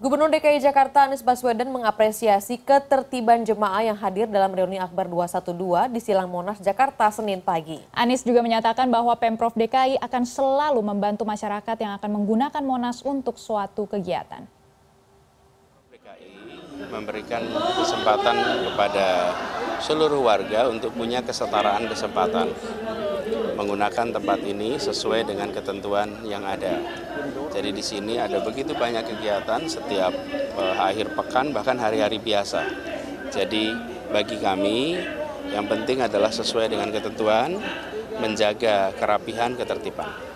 Gubernur DKI Jakarta Anies Baswedan mengapresiasi ketertiban jemaah yang hadir dalam reuni Akbar 212 di Silang Monas, Jakarta, Senin pagi. Anies juga menyatakan bahwa Pemprov DKI akan selalu membantu masyarakat yang akan menggunakan Monas untuk suatu kegiatan. DKI memberikan kesempatan kepada seluruh warga untuk punya kesetaraan kesempatan menggunakan tempat ini sesuai dengan ketentuan yang ada. Jadi di sini ada begitu banyak kegiatan setiap uh, akhir pekan bahkan hari-hari biasa. Jadi bagi kami yang penting adalah sesuai dengan ketentuan menjaga kerapihan ketertiban.